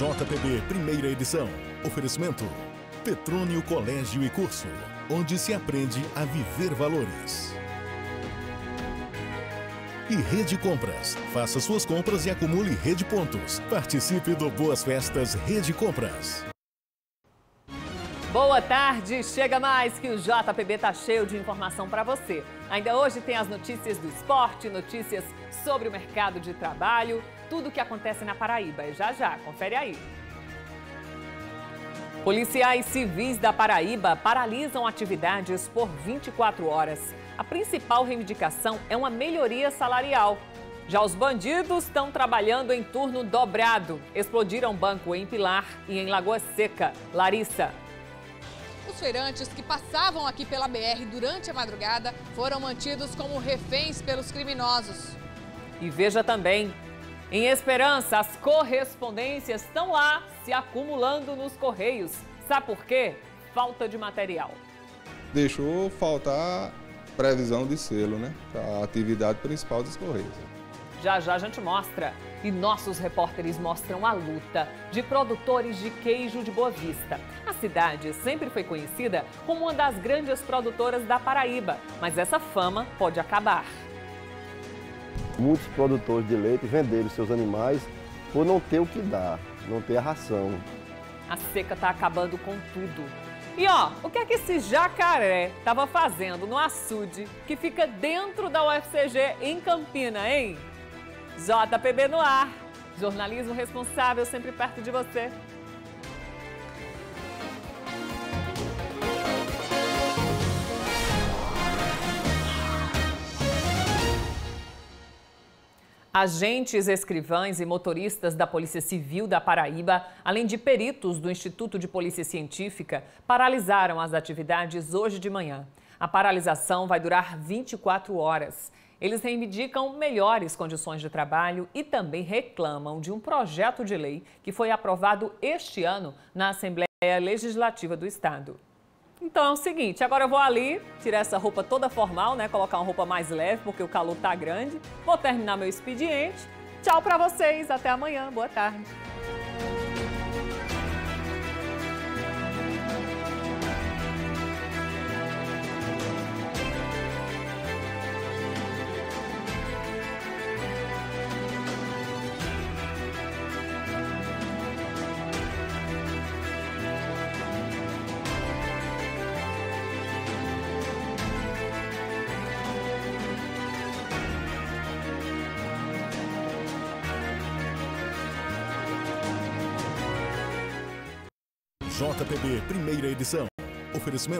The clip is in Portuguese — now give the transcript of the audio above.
JPB Primeira Edição. Oferecimento: Petrônio Colégio e Curso, onde se aprende a viver valores. E Rede Compras. Faça suas compras e acumule Rede Pontos. Participe do Boas Festas Rede Compras. Boa tarde, chega mais que o JPB tá cheio de informação para você. Ainda hoje tem as notícias do esporte, notícias sobre o mercado de trabalho, tudo o que acontece na Paraíba. E já já, confere aí. Policiais civis da Paraíba paralisam atividades por 24 horas. A principal reivindicação é uma melhoria salarial. Já os bandidos estão trabalhando em turno dobrado. Explodiram banco em Pilar e em Lagoa Seca. Larissa. Os feirantes que passavam aqui pela BR durante a madrugada foram mantidos como reféns pelos criminosos. E veja também, em Esperança, as correspondências estão lá se acumulando nos correios. Sabe por quê? Falta de material. Deixou faltar previsão de selo, né? A atividade principal dos correios. Já já a gente mostra. E nossos repórteres mostram a luta de produtores de queijo de Boa Vista. A cidade sempre foi conhecida como uma das grandes produtoras da Paraíba, mas essa fama pode acabar. Muitos produtores de leite venderam seus animais por não ter o que dar, não ter a ração. A seca está acabando com tudo. E ó, o que é que esse jacaré estava fazendo no açude que fica dentro da UFCG em Campina, hein? JPB no ar. Jornalismo responsável sempre perto de você. Agentes, escrivães e motoristas da Polícia Civil da Paraíba, além de peritos do Instituto de Polícia Científica, paralisaram as atividades hoje de manhã. A paralisação vai durar 24 horas. Eles reivindicam melhores condições de trabalho e também reclamam de um projeto de lei que foi aprovado este ano na Assembleia Legislativa do Estado. Então é o seguinte, agora eu vou ali, tirar essa roupa toda formal, né? Colocar uma roupa mais leve, porque o calor tá grande. Vou terminar meu expediente. Tchau para vocês, até amanhã. Boa tarde. JPB Primeira Edição. Oferecimento